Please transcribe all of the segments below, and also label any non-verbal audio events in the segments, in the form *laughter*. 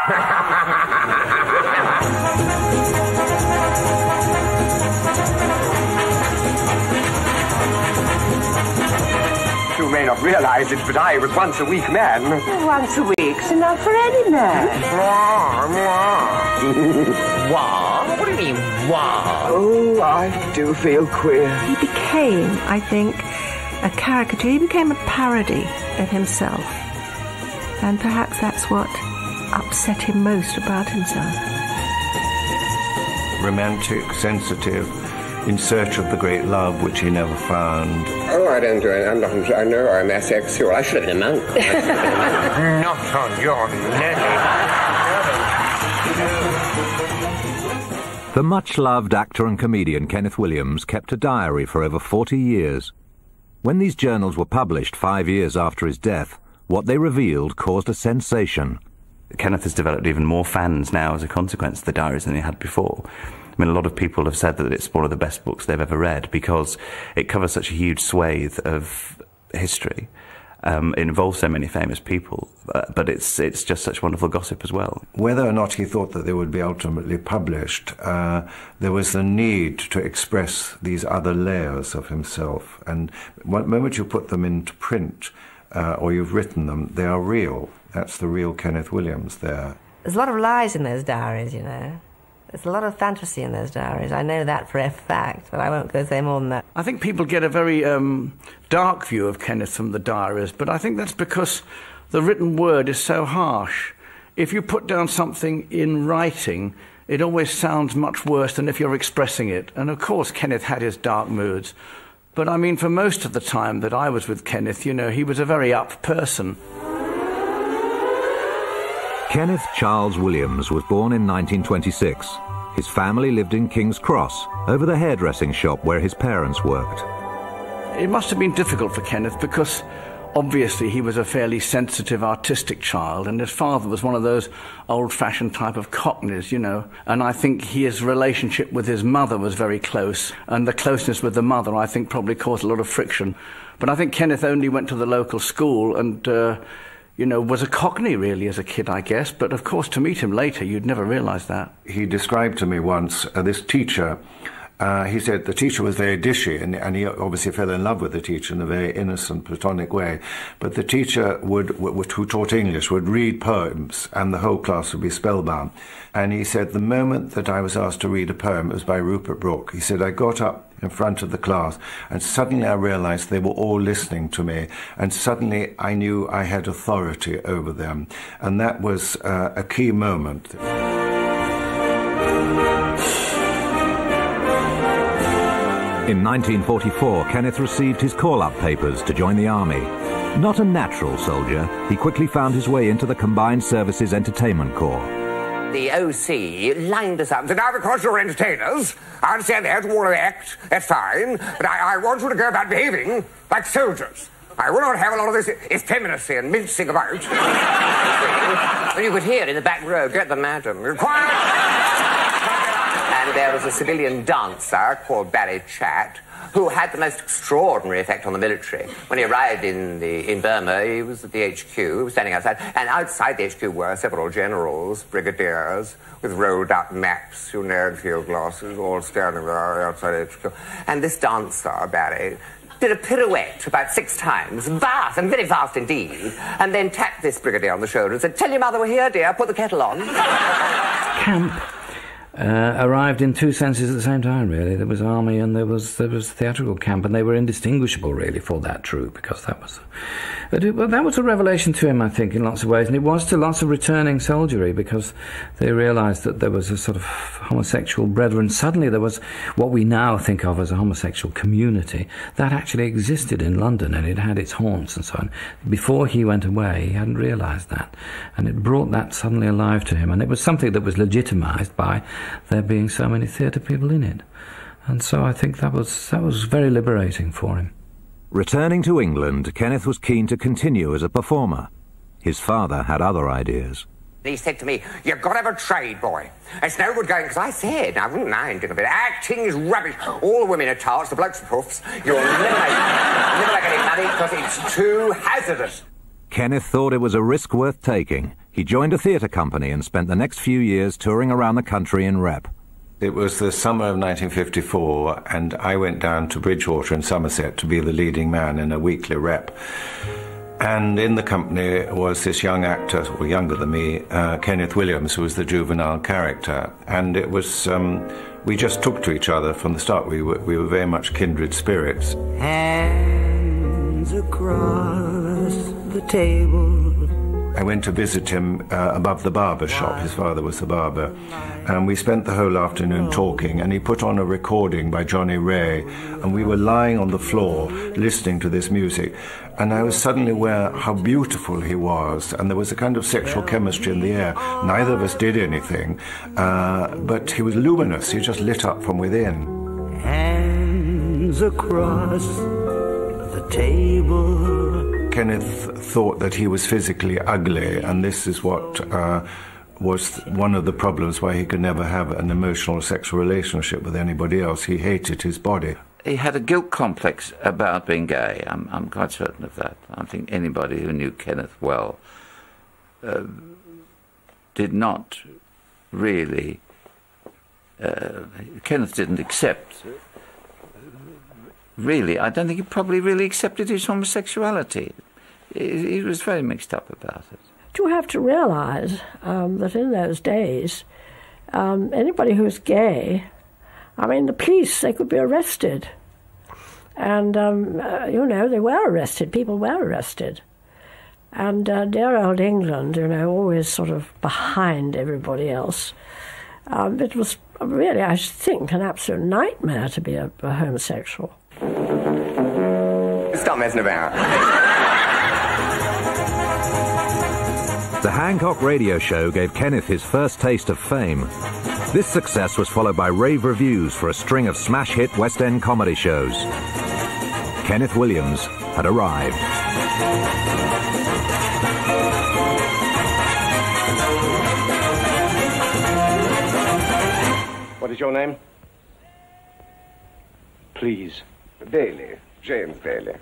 *laughs* You may not realize it, but I was once a weak man. Once a week's enough for any man. *laughs* Wah? What do you mean, wah? Oh, I do feel queer. He became, I think, a caricature. He became a parody of himself. And perhaps that's what upset him most about himself. Romantic, sensitive, in search of the great love which he never found. Oh, I don't do it. I'm not. I know I'm asexual. I should have been a monk. Not on your Nelly. The much loved actor and comedian Kenneth Williams kept a diary for over 40 years. When these journals were published five years after his death, what they revealed caused a sensation. Kenneth has developed even more fans now as a consequence of the diaries than he had before. I mean, a lot of people have said that it's one of the best books they've ever read because it covers such a huge swathe of history. Um, it involves so many famous people, uh, but it's it's just such wonderful gossip as well. Whether or not he thought that they would be ultimately published, uh, there was the need to express these other layers of himself. And the moment you put them into print, uh, or you've written them, they are real. That's the real Kenneth Williams there. There's a lot of lies in those diaries, you know. There's a lot of fantasy in those diaries. I know that for a fact, but I won't go say more than that. I think people get a very um, dark view of Kenneth from the diaries, but I think that's because the written word is so harsh. If you put down something in writing, it always sounds much worse than if you're expressing it. And of course, Kenneth had his dark moods. But I mean, for most of the time that I was with Kenneth, you know, he was a very up person. Kenneth Charles Williams was born in 1926. His family lived in King's Cross, over the hairdressing shop where his parents worked. It must have been difficult for Kenneth because obviously he was a fairly sensitive, artistic child, and his father was one of those old fashioned type of cockneys, you know. And I think his relationship with his mother was very close, and the closeness with the mother, I think, probably caused a lot of friction. But I think Kenneth only went to the local school and. Uh, you know, was a cockney really as a kid, I guess. But of course, to meet him later, you'd never realise that. He described to me once uh, this teacher. Uh, he said the teacher was very dishy, and, and, he obviously fell in love with the teacher in a very innocent, platonic way. But the teacher would, w- who taught English, would read poems, and the whole class would be spellbound. And he said the moment that I was asked to read a poem, it was by Rupert Brooke. He said I got up in front of the class, and suddenly I realized they were all listening to me, and suddenly I knew I had authority over them, and that was uh, a key moment. In 1944, Kenneth received his call-up papers to join the army. Not a natural soldier, he quickly found his way into the Combined Services Entertainment Corps. The OC lined us up. So now, because you're entertainers, I understand that, you want to act, that's fine, but I, I want you to go about behaving like soldiers. I will not have a lot of this effeminacy and mincing about. Well, you could hear in the back row, get the madam. Quiet! And there was a civilian dancer called Barry Chat who had the most extraordinary effect on the military. When he arrived in, the, in Burma, he was at the HQ, standing outside, and outside the HQ were several generals, brigadiers, with rolled up maps, you know, and field glasses, all standing there outside the HQ. And this dancer, Barry, did a pirouette about six times, fast and very fast indeed, and then tapped this brigadier on the shoulder and said, Tell your mother we're here, dear, put the kettle on. Camp uh, arrived in two senses at the same time. Really, there was army and there was there was theatrical camp, and they were indistinguishable really for that troop because that was. But it, well, that was a revelation to him, I think, in lots of ways, and it was to lots of returning soldiery because they realised that there was a sort of homosexual brethren. Suddenly, there was what we now think of as a homosexual community that actually existed in London, and it had its haunts and so on. Before he went away, he hadn't realised that, and it brought that suddenly alive to him, and it was something that was legitimised by there being so many theatre people in it. And so I think that was that was very liberating for him. Returning to England, Kenneth was keen to continue as a performer. His father had other ideas. He said to me, You've got to have a trade, boy. It's no good going, because I said, I wouldn't mind doing a bit. Acting is rubbish. All the women are tarts, the blokes are puffs. You'll never make, never make any money because it's too hazardous. Kenneth thought it was a risk worth taking. He joined a theatre company and spent the next few years touring around the country in rep. It was the summer of 1954, and I went down to Bridgwater in Somerset to be the leading man in a weekly rep. And in the company was this young actor, or younger than me, uh, Kenneth Williams, who was the juvenile character. And it was, um, we just took to each other from the start. We were, we were very much kindred spirits. Hands across the table. I went to visit him uh, above the barber shop. His father was the barber. And we spent the whole afternoon talking. And he put on a recording by Johnnie Ray. And we were lying on the floor listening to this music. And I was suddenly aware how beautiful he was. And there was a kind of sexual chemistry in the air. Neither of us did anything. Uh, but he was luminous. He just lit up from within. Hands across the table. Kenneth thought that he was physically ugly, and this is what uh, was one of the problems why he could never have an emotional or sexual relationship with anybody else. He hated his body. He had a guilt complex about being gay. I'm, I'm quite certain of that. I think anybody who knew Kenneth well uh, did not really. Uh, Kenneth didn't accept really, I don't think he probably really accepted his homosexuality. He, he was very mixed up about it. You have to realize um, that in those days, um, anybody who was gay, I mean, the police, they could be arrested. And, um, uh, you know, they were arrested. People were arrested. And uh, dear old England, you know, always sort of behind everybody else. Um, it was really, I think, an absolute nightmare to be a, a homosexual. Stop messing about. The Hancock radio show gave Kenneth his first taste of fame. This success was followed by rave reviews for a string of smash hit West End comedy shows. Kenneth Williams had arrived. What is your name? Please. Bailey, James Bailey.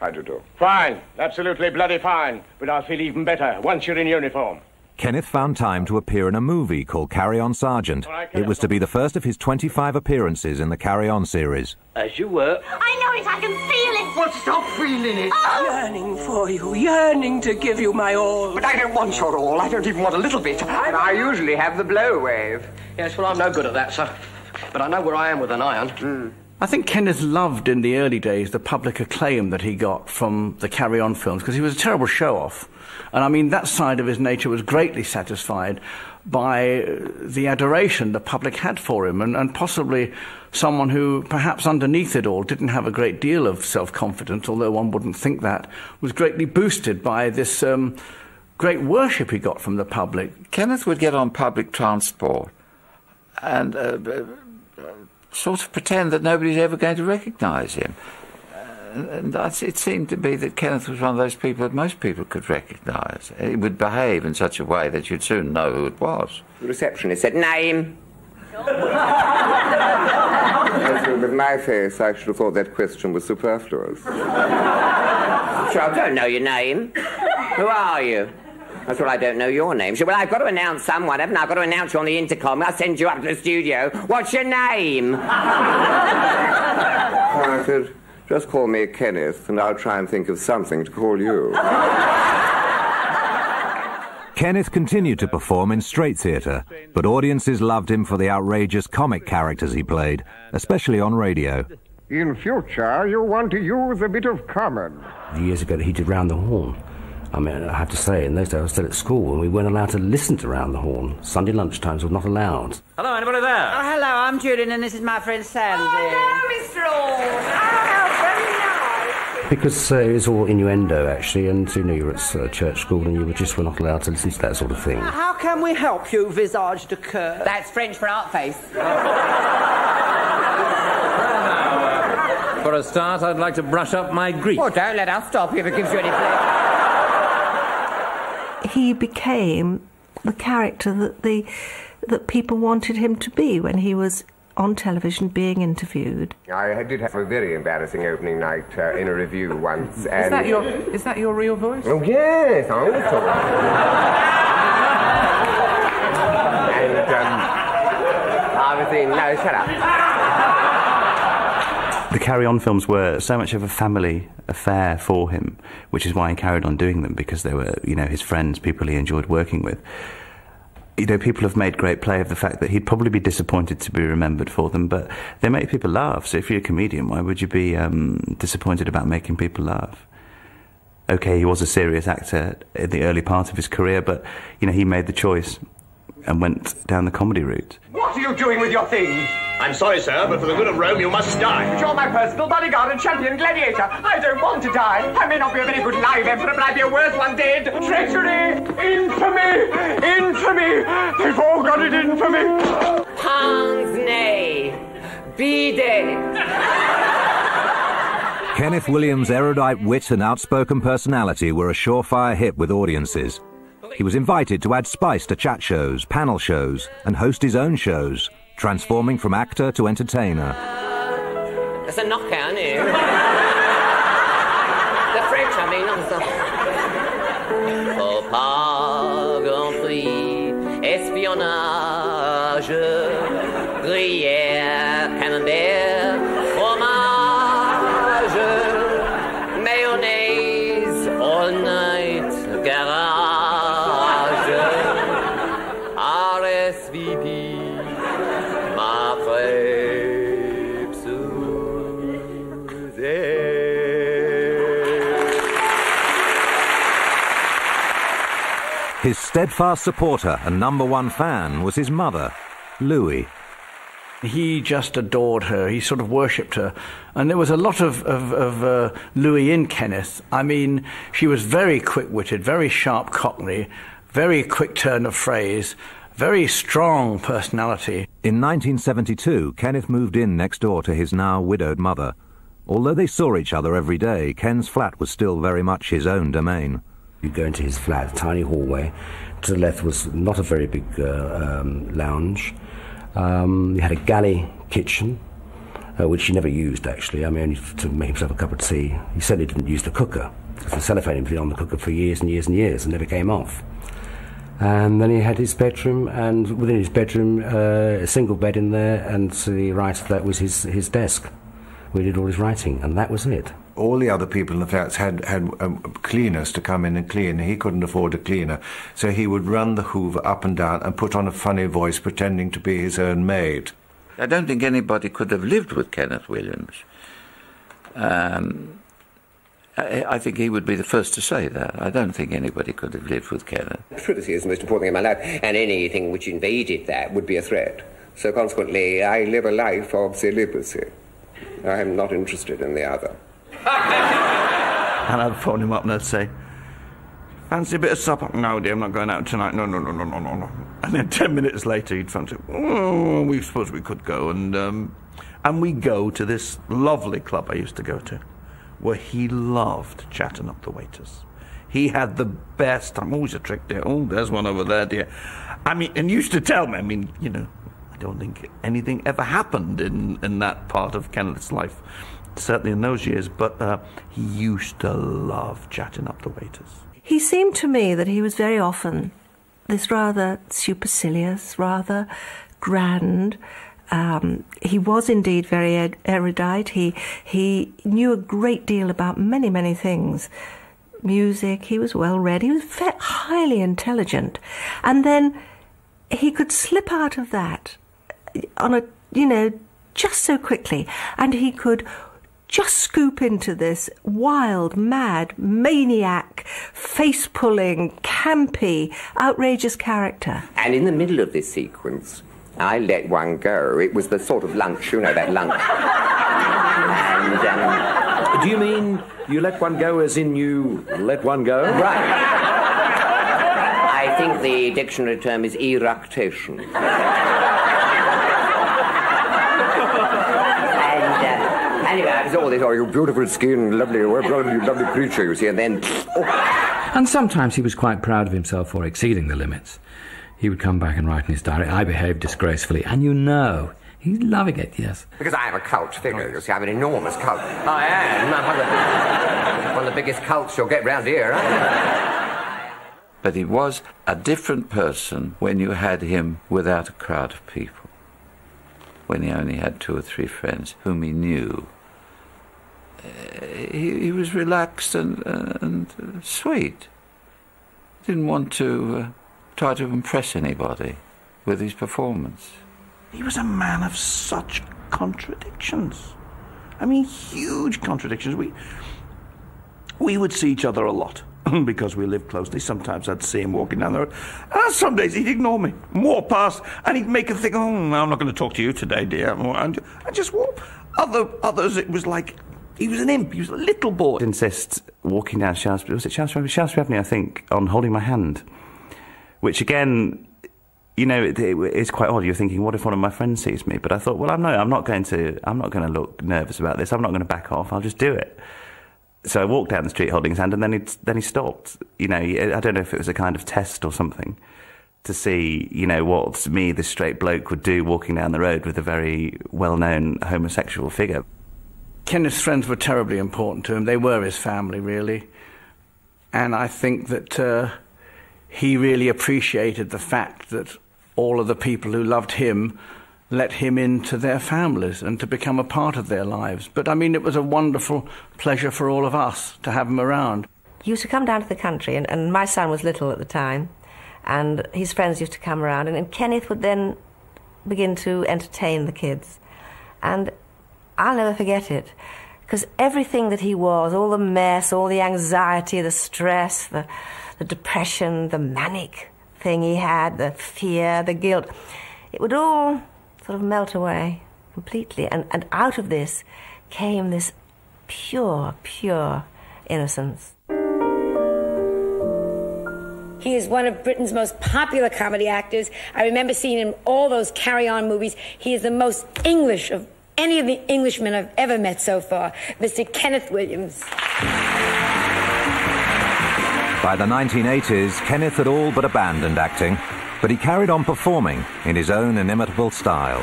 How do you do? Fine. Absolutely bloody fine. But I'll feel even better once you're in uniform. Kenneth found time to appear in a movie called Carry On Sergeant. It was to be the first of his 25 appearances in the Carry On series. As you were. I know it. I can feel it. Well, stop feeling it. Oh! Yearning for you, yearning to give you my all. But I don't want your all. I don't even want a little bit. And I usually have the blow wave. Yes, well, I'm no good at that, sir. But I know where I am with an iron. Hmm. I think Kenneth loved in the early days the public acclaim that he got from the Carry On films because he was a terrible show off. And I mean, that side of his nature was greatly satisfied by the adoration the public had for him, and, and possibly someone who, perhaps underneath it all, didn't have a great deal of self confidence, although one wouldn't think that, was greatly boosted by this um, great worship he got from the public. Kenneth would get on public transport and uh, sort of pretend that nobody's ever going to recognise him. Uh, and it seemed to be that Kenneth was one of those people that most people could recognise. He would behave in such a way that you'd soon know who it was. The receptionist said, Name. *laughs* With my face, I should have thought that question was superfluous. *laughs* Sure, I don't know your name. Who are you? That's well, I don't know your name. Sure, well, I've got to announce someone, haven't I? I've got to announce you on the intercom. I'll send you up to the studio. What's your name? *laughs* I said, just call me Kenneth, and I'll try and think of something to call you. Kenneth continued to perform in straight theatre, but audiences loved him for the outrageous comic characters he played, especially on radio. In future, you want to use a bit of common. Years ago, he did Round the Horne. I mean, I have to say, in those days I was still at school and we weren't allowed to listen to Round the Horne. Sunday lunchtimes were not allowed. Hello, anybody there? Oh, hello, I'm Julian and this is my friend Sandy. Oh, Mr. Horne. Because uh, it was all innuendo, actually, and you know, you were at uh, church school and you were just were not allowed to listen to that sort of thing. How can we help you, visage de coeur? That's French for art face. *laughs* For a start, I'd like to brush up my Greek. Oh, don't let us stop you if it gives you any pleasure he became the character that the that people wanted him to be when he was on television being interviewed. I did have a very embarrassing opening night uh, in a revue once. is that your is that your real voice? Oh yes, I always talk. *laughs* and um, I was in no, shut up. The Carry On films were so much of a family affair for him, which is why he carried on doing them because they were, you know, his friends, people he enjoyed working with. You know, people have made great play of the fact that he'd probably be disappointed to be remembered for them, but they make people laugh. So if you're a comedian, why would you be um, disappointed about making people laugh? Okay, he was a serious actor in the early part of his career, but you know, he made the choice and went down the comedy route. What are you doing with your things? I'm sorry, sir, but for the good of Rome, you must die. But you're my personal bodyguard and champion gladiator. I don't want to die. I may not be a very good live emperor, but I'd be a worse one dead. Treachery! Infamy! Infamy! They've all got it in for me. Hans nay. Be dead. Kenneth Williams' erudite wit and outspoken personality were a surefire hit with audiences. He was invited to add spice to chat shows, panel shows, and host his own shows, transforming from actor to entertainer. There's a knockout here. the French, I mean, not the. Faut pas compris, espionnage, steadfast supporter and number one fan was his mother, Louie. He just adored her. He sort of worshipped her. And there was a lot of, of, of uh, Louie in Kenneth. I mean, she was very quick witted, very sharp cockney, very quick turn of phrase, very strong personality. In 1972, Kenneth moved in next door to his now widowed mother. Although they saw each other every day, Ken's flat was still very much his own domain. You go into his flat, tiny hallway. To the left was not a very big uh, um, lounge. Um, he had a galley kitchen, uh, which he never used actually. I mean, only to make himself a cup of tea. He certainly didn't use the cooker. The cellophane had been on the cooker for years and years and years and never came off. And then he had his bedroom, and within his bedroom, uh, a single bed in there, and to the right of that was his, his desk, where he did all his writing, and that was it. all the other people in the flats had had um, cleaners to come in and clean. He couldn't afford a cleaner, so he would run the Hoover up and down and put on a funny voice, pretending to be his own maid. I don't think anybody could have lived with Kenneth Williams. Um, I, I think he would be the first to say that. I don't think anybody could have lived with Kenneth. Privacy is the most important thing in my life, and anything which invaded that would be a threat. So consequently, I live a life of celibacy. I am not interested in the other. *laughs* And I'd phone him up and I'd say, Fancy a bit of supper? No, dear, I'm not going out tonight. No, no, no, no, no, no, no. And then ten minutes later, he'd say, Oh, we suppose we could go. And, um, and we go to this lovely club I used to go to, where he loved chatting up the waiters. He had the best time. Always a trick, dear. Oh, there's one over there, dear. I mean, and used to tell me, I mean, you know, I don't think anything ever happened in, in that part of Kenneth's life, certainly in those years, but uh, he used to love chatting up the waiters. He seemed to me that he was very often this rather supercilious, rather grand. Um, he was indeed very er- erudite. He he knew a great deal about many many things. Music. He was well read. He was highly intelligent, and then he could slip out of that on a you know just so quickly, and he could just scoop into this wild, mad, maniac, face pulling, campy, outrageous character. And in the middle of this sequence, I let one go. It was the sort of lunch, you know, that lunch. and, um, Do you mean you let one go as in you let one go? Right. I think the dictionary term is eructation. and uh, anyway, I was all this, oh, you beautiful skin, lovely, lovely, lovely creature, you see, and then, oh, And sometimes he was quite proud of himself for exceeding the limits. He would come back and write in his diary, I behaved disgracefully. And you know, he's loving it, yes. Because I am a cult figure, you see, I'm an enormous cult. I am. I'm one of the, one of the biggest cults you'll get round here, huh? But he was a different person when you had him without a crowd of people. when he only had two or three friends whom he knew. He, he was relaxed and, uh, and uh, sweet. Didn't want to uh, try to impress anybody with his performance. He was a man of such contradictions. I mean, huge contradictions. We, we would see each other a lot *laughs* because we lived closely. Sometimes I'd see him walking down the road, and some days he'd ignore me, walk past, and he'd make a think, "Oh, I'm not going to talk to you today, dear," and I just walk. Other others, it was like he was an imp. He was a little boy. insist walking down Shaftesbury, was it Shaftesbury, Shaftesbury Avenue, I think, on holding my hand, which again, you know, it, it, it's quite odd. You're thinking, what if one of my friends sees me? But I thought, well, I'm no, I'm not going to, I'm not going to look nervous about this. I'm not going to back off. I'll just do it. So I walked down the street holding his hand, and then he then he stopped. You know, I don't know if it was a kind of test or something to see, you know, what me, this straight bloke, would do walking down the road with a very well-known homosexual figure. Kenneth's friends were terribly important to him. They were his family, really. And I think that uh, he really appreciated the fact that all of the people who loved him let him into their families and to become a part of their lives. But I mean, it was a wonderful pleasure for all of us to have him around. He used to come down to the country, and, and my son was little at the time, and his friends used to come around, and, and Kenneth would then begin to entertain the kids. And I'll never forget it, because everything that he was, all the mess, all the anxiety, the stress, the, the depression, the manic thing he had, the fear, the guilt, it would all sort of melt away completely. And, and out of this came this pure, pure innocence. He is one of Britain's most popular comedy actors. I remember seeing him in all those Carry On movies. He is the most English of any of the Englishmen I've ever met so far, Mr. Kenneth Williams. By the 1980s, Kenneth had all but abandoned acting, but he carried on performing in his own inimitable style.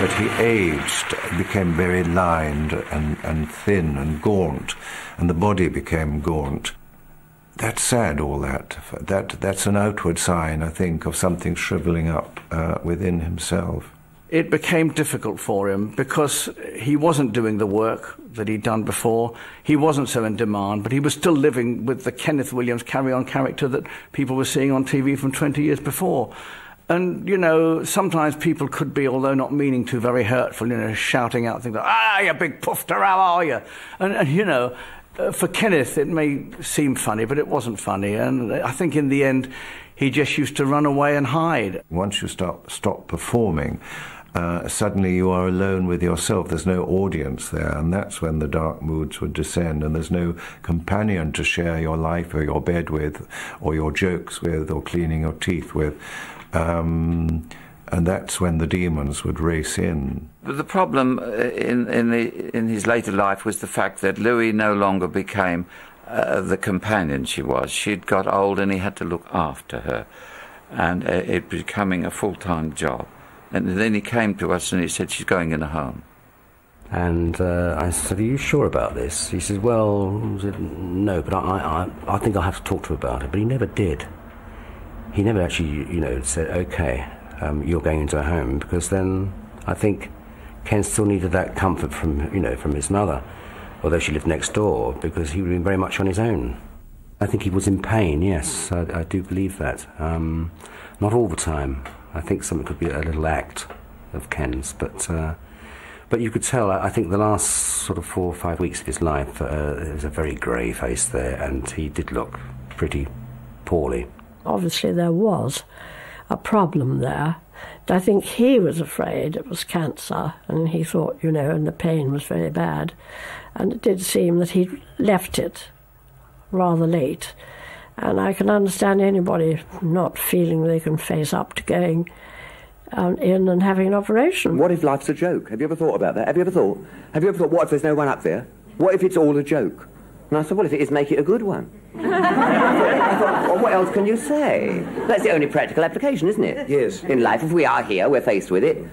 But he aged, became very lined and, and thin and gaunt, and the body became gaunt. That's sad, all that. that. That's an outward sign, I think, of something shriveling up uh, within himself. It became difficult for him because he wasn't doing the work that he'd done before. He wasn't so in demand, but he was still living with the Kenneth Williams carry on character that people were seeing on TV from 20 years before. And, you know, sometimes people could be, although not meaning to, very hurtful, you know, shouting out things like, ah, you big puffter, how are you? And, and you know, uh, for Kenneth, it may seem funny, but it wasn't funny. And I think in the end, he just used to run away and hide. Once you start, stop performing, uh, suddenly you are alone with yourself. There's no audience there, and that's when the dark moods would descend, and there's no companion to share your life or your bed with, or your jokes with, or cleaning your teeth with. Um, and that's when the demons would race in. But the problem uh, in, in, the, in his later life was the fact that Louie no longer became uh, the companion she was. She'd got old and he had to look after her, and uh, it becoming a full time job. And then he came to us and he said, She's going in a home. And uh, I said, Are you sure about this? He said, Well, I said, no, but I, I, I think I'll have to talk to her about it. But he never did. He never actually, you know, said, Okay, um, you're going into a home, because then I think Ken still needed that comfort from, you know, from his mother, although she lived next door, because he would have been very much on his own. I think he was in pain, yes, I, I do believe that. Um, not all the time. I think something could be a little act of Ken's, but uh, but you could tell. I think the last sort of four or five weeks of his life, uh, there was a very grey face there, and he did look pretty poorly. Obviously, there was a problem there. I think he was afraid it was cancer, and he thought, you know, and the pain was very bad. And it did seem that he'd left it rather late. And I can understand anybody not feeling they can face up to going um, in and having an operation. What if life's a joke? Have you ever thought about that? Have you ever thought? Have you ever thought, what if there's no one up there? What if it's all a joke? And I said, well, if it is, make it a good one. *laughs* I thought, well, what else can you say? That's the only practical application, isn't it? Yes. In life, if we are here, we're faced with it.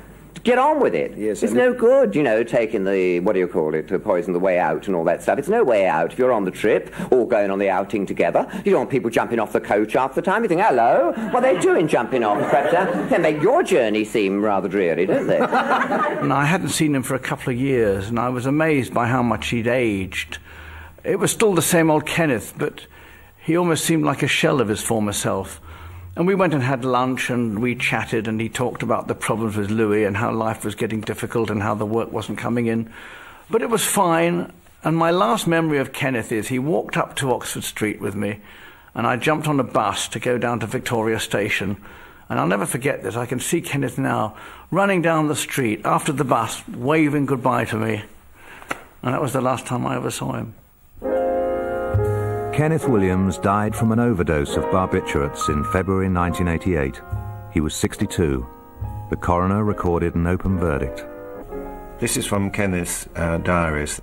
Get on with it. Yes, it's no good, you know, taking the, what do you call it, to poison the way out and all that stuff. It's no way out if you're on the trip, or going on the outing together. You don't want people jumping off the coach half the time. You think, hello, what are they doing jumping off? Perhaps uh, they make your journey seem rather dreary, don't they? *laughs* and I hadn't seen him for a couple of years, and I was amazed by how much he'd aged. It was still the same old Kenneth, but he almost seemed like a shell of his former self. And we went and had lunch and we chatted, and he talked about the problems with Louie and how life was getting difficult and how the work wasn't coming in. But it was fine, and my last memory of Kenneth is he walked up to Oxford Street with me, and I jumped on a bus to go down to Victoria Station. And I'll never forget this. I can see Kenneth now running down the street after the bus, waving goodbye to me. And that was the last time I ever saw him. Kenneth Williams died from an overdose of barbiturates in February 1988. He was 62. The coroner recorded an open verdict. This is from Kenneth's uh, diaries.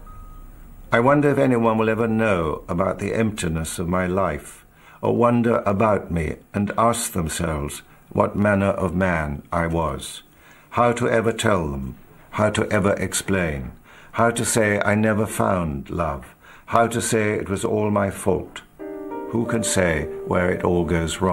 I wonder if anyone will ever know about the emptiness of my life, or wonder about me and ask themselves what manner of man I was, how to ever tell them, how to ever explain, how to say I never found love, how to say it was all my fault. Who can say where it all goes wrong?